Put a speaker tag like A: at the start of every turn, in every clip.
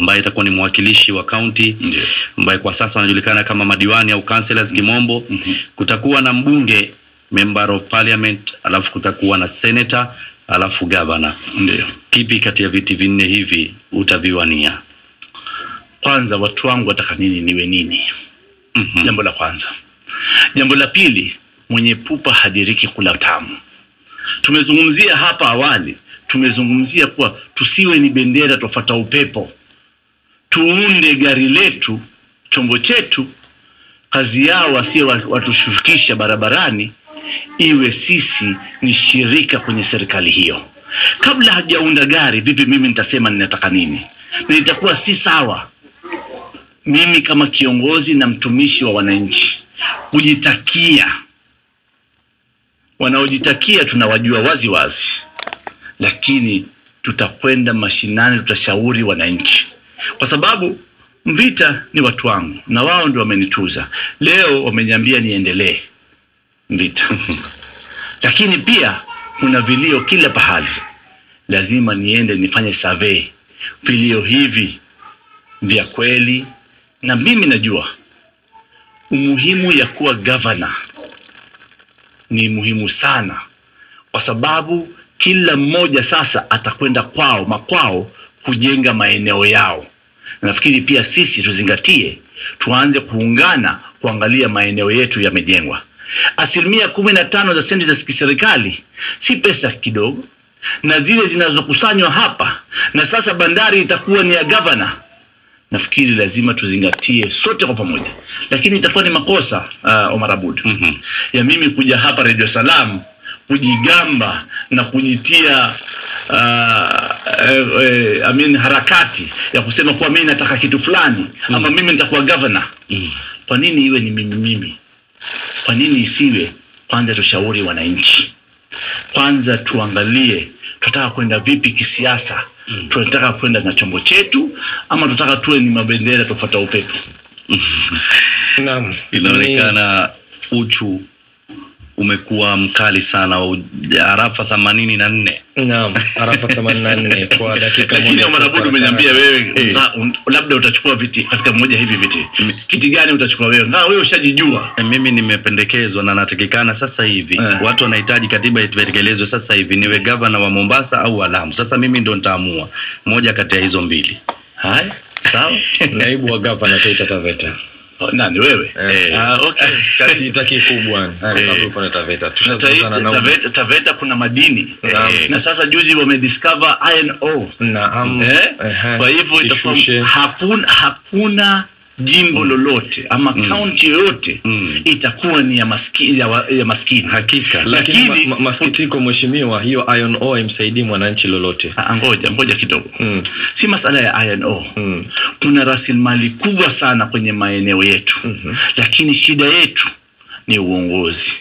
A: ambaye itakuwa ni mwakilishi wa kaunti ambaye kwa sasa anajulikana kama madiwani au councillors kimombo.
B: -hmm.
A: Kutakuwa na mbunge member of parliament, alafu kutakuwa na senator, alafu governor.
B: Ndio.
A: Kipi kati ya viti vinne hivi utaviwania?
B: Kwanza watu wangu wataka nini niwe nini?
A: mm -hmm.
B: Jambo la kwanza. Jambo la pili, mwenye pupa hadiriki kula tamu. Tumezungumzia hapa awali, tumezungumzia kuwa tusiwe ni bendera tofata upepo, tuunde gari letu, chombo chetu, kazi yao wasio wa- barabarani, iwe sisi ni shirika kwenye serikali hiyo. Kabla hajaunda gari, vipi mimi nitasema ninataka nini? Na itakuwa si sawa mimi kama kiongozi na mtumishi wa wananchi kujitakia. Wanaojitakia tunawajua wazi wazi, lakini tutakwenda mashinani, tutashauri wananchi, kwa sababu Mvita ni watu wangu na wao ndio wamenituza. Leo wameniambia niendelee Mvita, lakini pia kuna vilio kila pahali, lazima niende nifanye survey vilio hivi vya kweli, na mimi najua umuhimu ya kuwa gavana ni muhimu sana, kwa sababu kila mmoja sasa atakwenda kwao makwao kujenga maeneo yao. Nafikiri pia sisi tuzingatie, tuanze kuungana kuangalia maeneo yetu yamejengwa. Asilimia kumi na tano za senti za kiserikali si pesa kidogo, na zile zinazokusanywa hapa, na sasa bandari itakuwa ni ya gavana nafikiri lazima tuzingatie sote kwa pamoja, lakini itakuwa ni makosa uh, Omar Abud
A: mm -hmm.
B: ya mimi kuja hapa Radio Salam kujigamba na kujitia uh, eh, eh, I mean, harakati ya kusema kuwa mimi nataka kitu fulani mm. ama mimi nitakuwa governor.
A: Mm.
B: Kwa nini iwe ni mimi mimi? Kwa nini isiwe? Kwanza tushauri wananchi, kwanza tuangalie tunataka kwenda vipi kisiasa.
A: Mm.
B: Tunataka kwenda na chombo chetu ama tunataka tuwe ni mabendera tufuata upepo?
C: Naam.
A: Inaonekana uchu umekuwa mkali sana, arafa themanini na nne.
C: Ni- Naam, arafa 84 kwa dakika
B: Lakini
C: moja.
B: Omar Abud
C: kwa
B: umeniambia wewe
A: Eh.
B: labda utachukua viti katika mmoja hivi viti. Kiti gani utachukua wewe? na wewe ushajijua.
A: E, Mimi nimependekezwa na natakikana sasa hivi
B: Eh.
A: watu wanahitaji katiba itekelezwe sasa hivi, niwe gavana wa Mombasa au alamu Sasa mimi ndo nitaamua moja kati ya hizo mbili.
B: Haya, sawa.
C: Naibu wa gavana Taita Taveta.
B: Nani wewe?
C: Eh.
B: Ah, okay.
C: Kati kubwa.
A: Eh.
C: Eh, kabla na Taveta.
B: Kuna madini
C: Naam.
B: na sasa juzi wamediscover iron ore eh? Kwa hivyo hakuna hakuna jimbo lolote ama
A: Mm.
B: kaunti yoyote
A: Mm.
B: itakuwa ni ya maskini, ya, wa, ya maskini.
A: Hakika.
C: Lakini
B: Lakini-
C: ma, ma, masikitiko mheshimiwa, hiyo iron ore imsaidii mwananchi lolote.
B: Ah, Ngoja ngoja kidogo,
C: Mm.
B: si masala ya iron ore.
C: Mm.
B: kuna rasilimali kubwa sana kwenye maeneo yetu
C: mm -hmm.
B: lakini shida yetu ni uongozi.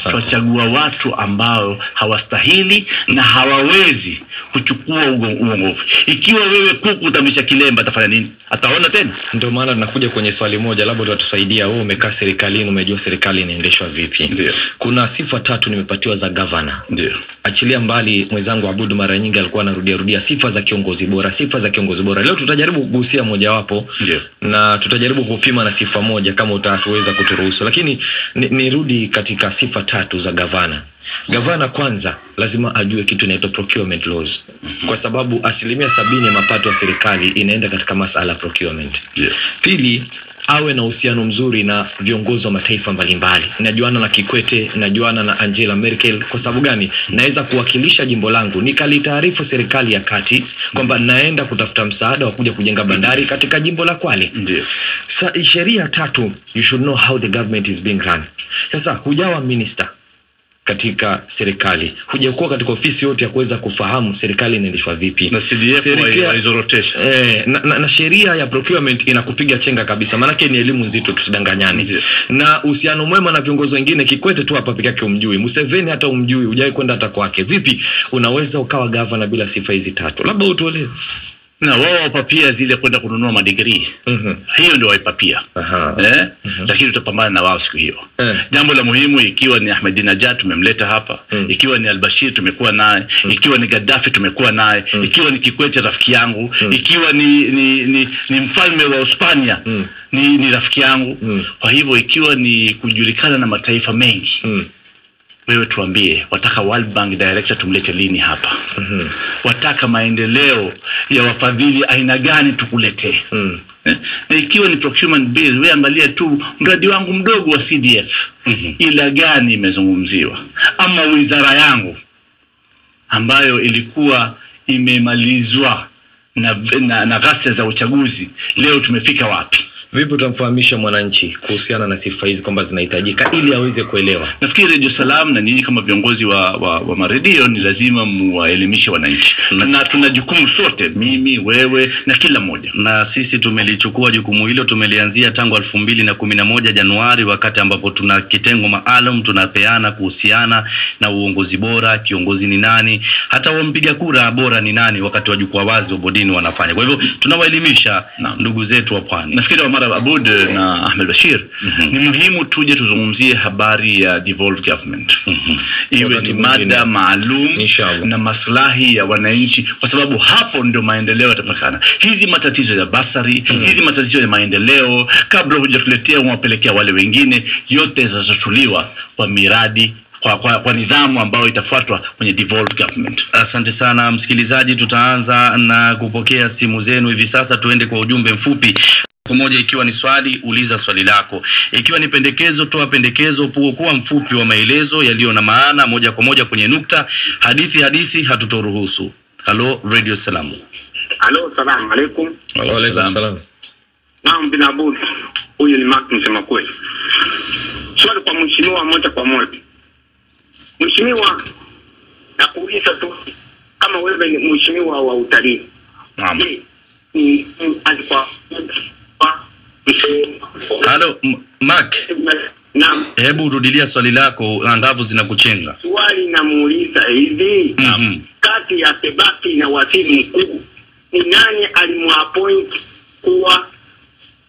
C: Asante.
B: Watu ambao hawastahili na hawawezi kuchukua uongovu. uongozi. Ikiwa wewe kuku utamisha kilemba, atafanya nini? Ataona tena?
C: Ndio maana tunakuja kwenye swali moja, labda utatusaidia. Wewe umekaa serikalini, umejua serikali inaendeshwa vipi?
B: Ndiyo.
C: Kuna sifa tatu nimepatiwa za gavana.
B: Ndio.
C: Achilia mbali mwenzangu Abudu, mara nyingi alikuwa anarudia rudia sifa za kiongozi bora, sifa za kiongozi bora. Leo tutajaribu kugusia mojawapo na tutajaribu kupima na sifa moja kama utaweza kuturuhusu, lakini nirudi ni- katika sifa tatu za gavana. Gavana kwanza lazima ajue kitu inaitwa procurement laws, kwa sababu asilimia sabini ya mapato ya serikali inaenda katika masala ya procurement. Pili, awe na uhusiano mzuri na viongozi wa mataifa mbalimbali. Najuana na Kikwete, najuana na Angela Merkel. Kwa sababu gani? Naweza kuwakilisha jimbo langu, nikalitaarifu serikali ya kati kwamba naenda kutafuta msaada wa kuja kujenga bandari katika jimbo la Kwale. Sa, sheria tatu, you should know how the government is being run. Sasa hujawa minister katika serikali, hujakuwa katika ofisi yote ya kuweza kufahamu serikali inaendeshwa vipi
B: Na CDF waizorotesha.
C: Eh, na, na, na sheria ya procurement inakupiga chenga kabisa, maanake ni elimu nzito, tusidanganyane.
B: Yes.
C: Na uhusiano mwema na viongozi wengine, Kikwete tu hapa peke yake umjui, Museveni hata umjui, hujawahi kwenda hata kwake. Vipi unaweza ukawa gavana bila sifa hizi tatu? Labda utueleze.
B: Na wao wapapia zile kwenda kununua madigrii
C: -hmm.
B: hiyo ndio waipapia eh?
C: Mhm.
B: lakini tutapambana na wao siku hiyo
C: Eh.
B: jambo la muhimu ikiwa ni Ahmadinejad tumemleta hapa
C: Mm.
B: ikiwa ni Albashir tumekuwa naye
C: Mm.
B: ikiwa ni Gaddafi tumekuwa naye
C: Mm.
B: ikiwa ni Kikwete rafiki yangu
C: Mm.
B: ikiwa ni ni, ni ni mfalme wa Hispania
C: Mm.
B: ni, ni rafiki yangu
C: Mm.
B: kwa hivyo ikiwa ni kujulikana na mataifa mengi
C: Mm.
B: Wewe tuambie wataka World Bank director tumlete lini hapa
C: mm -hmm.
B: wataka maendeleo ya wafadhili aina gani tukuletee
C: Mm.
B: Eh, na ikiwa ni procurement bill wewe angalia tu mradi wangu mdogo wa CDF
A: mm -hmm.
B: ila gani imezungumziwa ama wizara yangu ambayo ilikuwa imemalizwa na, na, na ghasia za uchaguzi leo tumefika wapi
C: vipi utamfahamisha mwananchi kuhusiana na sifa hizi kwamba zinahitajika ili aweze kuelewa
B: nafikiri Radio Salam na nyinyi kama viongozi wa, wa, wa maredio ni lazima muwaelimishe wananchi
A: Mm.
B: na tuna jukumu sote mimi wewe na kila mmoja
A: na sisi tumelichukua jukumu hilo tumelianzia tangu elfu mbili na kumi na moja Januari, wakati ambapo tuna kitengo maalum tunapeana kuhusiana na uongozi bora, kiongozi ni nani, hata wampiga kura bora ni nani, wakati wa jukwaa wazi wabodini wanafanya. Kwa hivyo tunawaelimisha ndugu zetu wa pwani.
B: nafikiri Omar Abud na Ahmed Bashir
A: mm -hmm.
B: ni muhimu tuje tuzungumzie habari ya devolved government
A: mm
B: -hmm.
C: iwe
B: ni mada maalum na maslahi ya wananchi kwa sababu hapo ndio maendeleo yatapatikana hizi matatizo ya basari
C: mm -hmm.
B: hizi matatizo ya maendeleo kabla hujatuletea umewapelekea wale wengine yote zitatuliwa kwa miradi kwa, kwa, kwa nidhamu ambayo itafuatwa kwenye devolved government
A: Asante sana msikilizaji, tutaanza na kupokea simu zenu hivi sasa. Tuende kwa ujumbe mfupi pamoja. Ikiwa ni swali, uliza swali lako. Ikiwa ni pendekezo, toa pendekezo. Kuwa mfupi wa maelezo yaliyo na maana, moja kwa moja kwenye nukta. Hadithi hadithi hatutoruhusu. Halo Radio Salam.
D: Halo, salamu alaikum.
C: Waalaikum salam.
D: Naam, bin Abud, huyu ni Mark msema kweli. Swali kwa mheshimiwa moja kwa moja. Mheshimiwa, nakuuliza tu kama wewe ni mheshimiwa wa utalii,
B: naam
D: ni alikuwa
A: Halo Mark,
D: Naam,
A: hebu rudilia swali lako, angavu zinakuchenga.
D: swali namuuliza hivi
A: Mhm.
D: kati ya Sebaki na waziri mkuu ni nani alimwapoint kuwa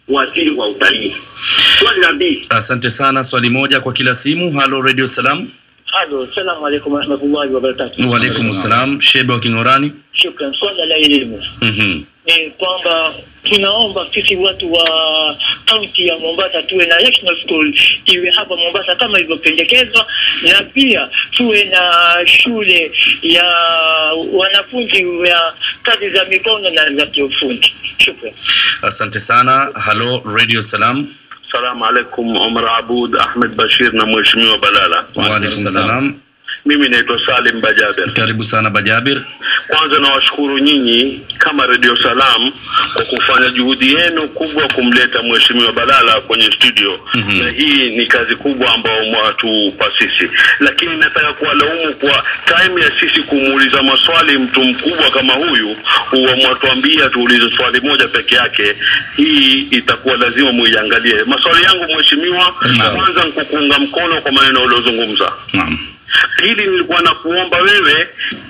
D: waziri wa utalii? Swali la pili.
A: Asante sana. Swali moja kwa kila simu. Halo Radio Salam.
E: Halo, salamu alaikum warahmatullahi wabarakatuh.
A: Waalaikum salam. Shebe wa Kingorani.
E: Shukran. Swala la elimu
A: Mhm.
E: ni kwamba tunaomba sisi watu wa kaunti ya Mombasa tuwe na national school iwe hapa Mombasa kama ilivyopendekezwa, na pia tuwe na shule ya wanafunzi wa kazi za mikono na za kiufundi. Shukran.
A: Asante sana. Halo Radio Salam.
F: Salamu alaikum, Omar Abud, Ahmed Bashir na Mheshimiwa Balala.
A: Waalaikum salam.
F: Mimi naitwa Salim Bajaber.
A: Karibu sana Bajaber.
F: Kwanza nawashukuru nyinyi kama Radio Salam kwa kufanya juhudi yenu kubwa kumleta Mheshimiwa Balala kwenye studio
A: mm -hmm.
F: na hii ni kazi kubwa ambayo mwatupa sisi, lakini nataka kuwalaumu kwa time ya sisi kumuuliza maswali mtu mkubwa kama huyu, huwa mwatuambia tuulize swali moja peke yake. Hii itakuwa lazima muiangalie. Maswali yangu Mheshimiwa, kwanza nikukuunga mkono kwa maneno uliozungumza.
B: naam
F: Pili, nilikuwa na kuomba wewe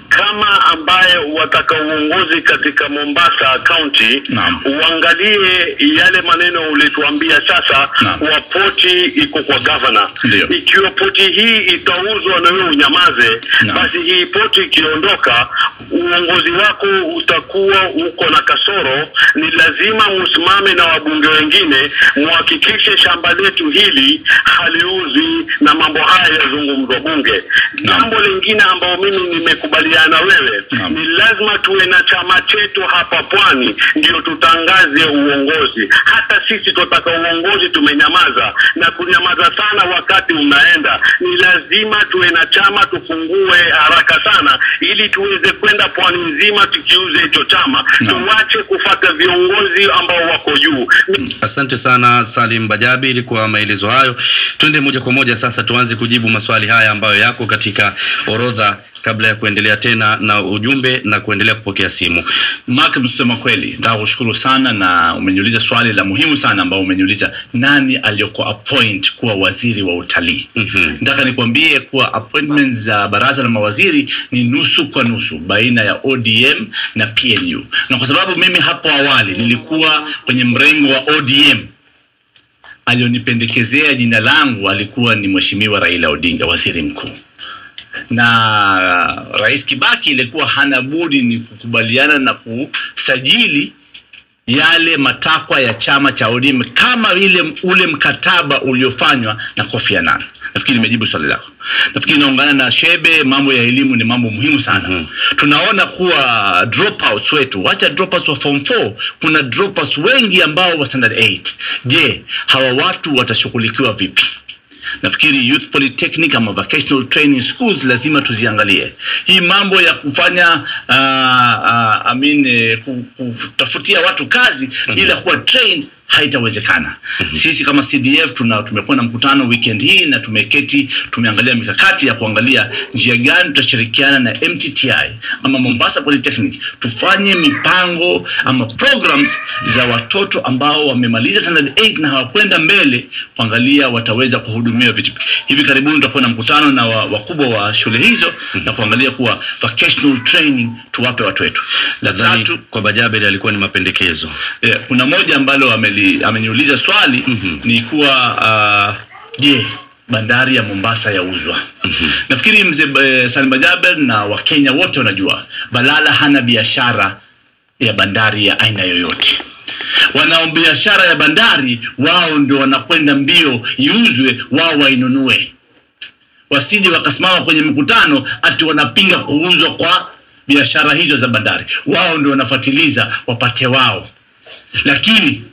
F: kama ambaye wataka uongozi katika Mombasa County uangalie yale maneno ulituambia sasa wa poti iko kwa governor. Ikiwa poti hii itauzwa na wewe unyamaze, basi hii poti ikiondoka, uongozi wako utakuwa uko na kasoro. Ni lazima musimame na wabunge wengine, muhakikishe shamba letu hili haliuzi na mambo haya yazungumzwa bunge. Jambo lingine ambayo mimi nimekubaliana na wewe ni lazima tuwe na chama chetu hapa pwani, ndio tutangaze uongozi. Hata sisi tunataka uongozi, tumenyamaza na kunyamaza sana wakati unaenda. Ni lazima tuwe na chama, tufungue haraka sana, ili tuweze kwenda pwani nzima tukiuze hicho chama.
B: no.
F: Tuwache kufata viongozi ambao wako juu.
A: Asante sana Salim Bajabi, ilikuwa maelezo hayo. Twende moja kwa moja sasa, tuanze kujibu maswali haya ambayo yako katika orodha kabla ya kuendelea tena na ujumbe na kuendelea kupokea simu.
B: Mark, msema kweli, nataka kushukuru sana na umeniuliza swali la muhimu sana ambao umeniuliza nani aliyokuwa appoint kuwa waziri wa utalii.
A: Mhm.
B: Nataka nikwambie kuwa appointment za baraza la mawaziri ni nusu kwa nusu baina ya ODM na PNU, na kwa sababu mimi hapo awali nilikuwa kwenye mrengo wa ODM alionipendekezea jina langu alikuwa ni Mheshimiwa Raila Odinga, waziri mkuu na Rais Kibaki ilikuwa hana budi ni kukubaliana na kusajili yale matakwa ya chama cha ODM kama vile ule mkataba uliofanywa na Kofi Annan. Nafikiri nimejibu swali lako. Nafikiri naungana na Shebe, mambo ya elimu ni mambo muhimu sana.
A: Mhm.
B: Tunaona kuwa dropouts wetu, wacha dropouts wa form 4, kuna dropouts wengi ambao wa standard 8. Je, hawa watu watashughulikiwa vipi? Nafikiri youth polytechnic ama vocational training schools lazima tuziangalie hii mambo ya kufanya uh, uh, I mean, uh, kutafutia watu kazi mm-hmm. ila kuwa trained haitawezekana. Sisi kama cdf tuna tumekuwa na mkutano weekend hii na tumeketi tumeangalia mikakati ya kuangalia njia gani tutashirikiana na mtti ama mombasa polytechnic. Tufanye mipango ama programs za watoto ambao wamemaliza standard 8 na hawakwenda mbele kuangalia wataweza kuhudumiwa vipi. hivi karibuni tutakuwa na mkutano na wa- wakubwa wa shule hizo na kuangalia kuwa vocational training tuwape watu wetu.
A: Nadhani kwa Bajabel alikuwa ni mapendekezo.
B: Eh, kuna moja ambalo ameli, ameniuliza swali
A: mm -hmm.
B: ni kuwa uh, je bandari ya Mombasa yauzwa?
A: -hmm.
B: nafikiri mzee eh, Salim Bajaber na Wakenya wote wanajua Balala hana biashara ya bandari ya aina yoyote. Wanao biashara ya bandari wao ndio wanakwenda mbio iuzwe wao wainunue. Wasije wakasimama kwenye mkutano ati wanapinga kuuzwa kwa biashara hizo za bandari. Wao ndio wanafuatiliza wapate wao. Lakini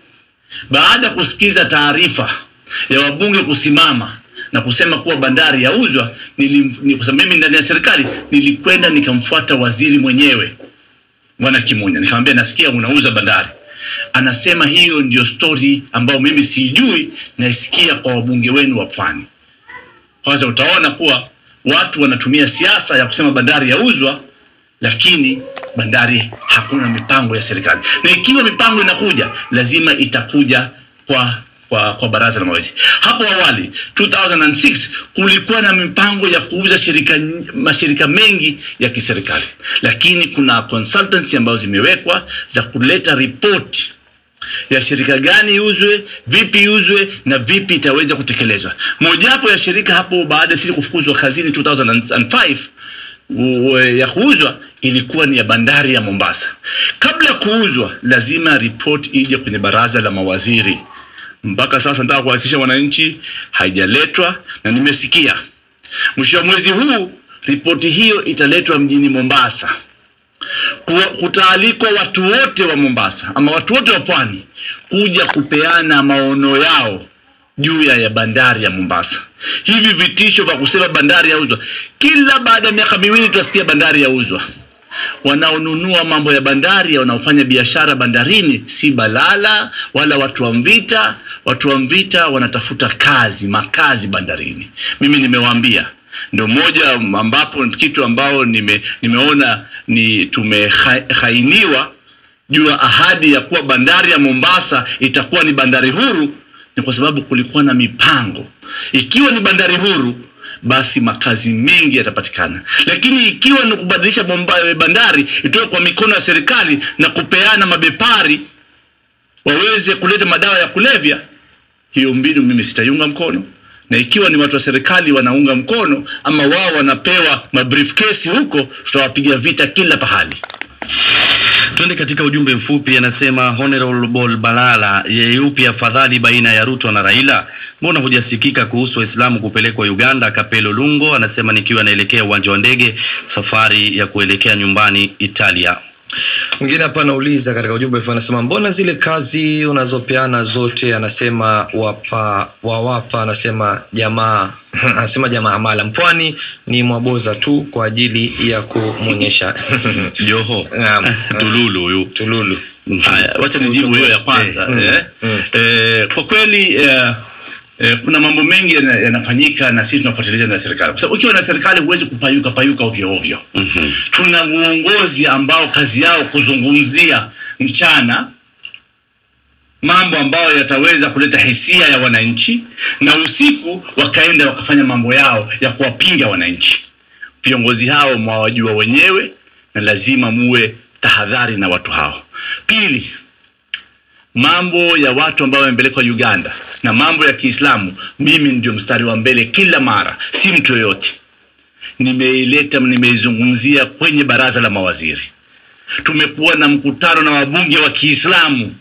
B: baada ya kusikiza taarifa ya wabunge kusimama na kusema kuwa bandari yauzwa mimi ndani ya serikali nilikwenda nikamfuata waziri mwenyewe bwana Kimunya. Nikamwambia nasikia unauza bandari. Anasema hiyo ndio story ambayo mimi sijui naisikia kwa wabunge wenu wa pwani. Kwanza utaona kuwa watu wanatumia siasa ya kusema bandari yauzwa lakini bandari hakuna mipango ya serikali. Na ikiwa mipango inakuja lazima itakuja kwa kwa kwa baraza la mawaziri. Hapo awali 2006 kulikuwa na mipango ya kuuza shirika mashirika mengi ya kiserikali. Lakini kuna consultancy ambazo zimewekwa za kuleta ripoti ya shirika gani iuzwe vipi iuzwe na vipi itaweza kutekelezwa. Mojawapo ya shirika hapo baada ya sisi kufukuzwa kazini 2005 u- ya kuuzwa ilikuwa ni ya bandari ya Mombasa. Kabla ya kuuzwa, lazima ripoti ije kwenye baraza la mawaziri. Mpaka sasa nataka kuhakikisha wananchi haijaletwa, na nimesikia mwisho wa mwezi huu ripoti hiyo italetwa mjini Mombasa. Kutaalikwa watu wote wa Mombasa ama watu wote wa pwani kuja kupeana maono yao juu ya ya bandari ya Mombasa. Hivi vitisho vya kusema bandari yauzwa, kila baada ya miaka miwili tutasikia bandari yauzwa. Wanaonunua mambo ya bandari, wanaofanya biashara bandarini si Balala wala watu wa Mvita. Watu wa Mvita wanatafuta kazi, makazi bandarini. Mimi nimewaambia ndio moja ambapo kitu ambao nime, nimeona ni tumehainiwa juu ya ahadi ya kuwa bandari ya Mombasa itakuwa ni bandari huru ni kwa sababu kulikuwa na mipango. Ikiwa ni bandari huru, basi makazi mengi yatapatikana, lakini ikiwa ni kubadilisha bomba- bandari itoke kwa mikono ya serikali na kupeana mabepari waweze kuleta madawa ya kulevya, hiyo mbinu mimi sitaiunga mkono na ikiwa ni watu wa serikali wanaunga mkono ama wao wanapewa mabriefcase huko, tutawapiga vita kila pahali.
A: Twende katika ujumbe mfupi, anasema Honorable Balala, yupi afadhali baina ya Ruto na Raila? Mbona hujasikika kuhusu Waislamu kupelekwa Uganda? Kapelo Lungo anasema nikiwa naelekea uwanja wa ndege, safari ya kuelekea nyumbani Italia.
C: Mwingine hapa anauliza katika ujumbe fulani, anasema mbona zile kazi unazopeana zote? Anasema wapa wawapa anasema jamaa anasema jamaa mala. Mpwani ni mwaboza tu kwa ajili ya kumwonyesha.
A: Joho Tululu huyu.
C: Tululu.
B: Haya, wacha nijibu hiyo ya kwanza
C: Mm,
B: eh.
C: mm.
B: Eh, kwa kweli eh, Eh, kuna mambo mengi yana- yanafanyika na sisi tunafuatilia na serikali, kwa sababu ukiwa na serikali huwezi kupayuka payuka ovyo ovyo.
A: mm -hmm.
B: Tuna uongozi ambao kazi yao kuzungumzia mchana mambo ambayo yataweza kuleta hisia ya wananchi, na usiku wakaenda wakafanya mambo yao ya kuwapinga wananchi. Viongozi hao mwawajua wenyewe, na lazima muwe tahadhari na watu hao. Pili, mambo ya watu ambao wamepelekwa Uganda na mambo ya Kiislamu, mimi ndio mstari wa mbele kila mara, si mtu yoyote. Nimeileta, nimeizungumzia kwenye baraza la mawaziri. Tumekuwa na mkutano na wabunge wa Kiislamu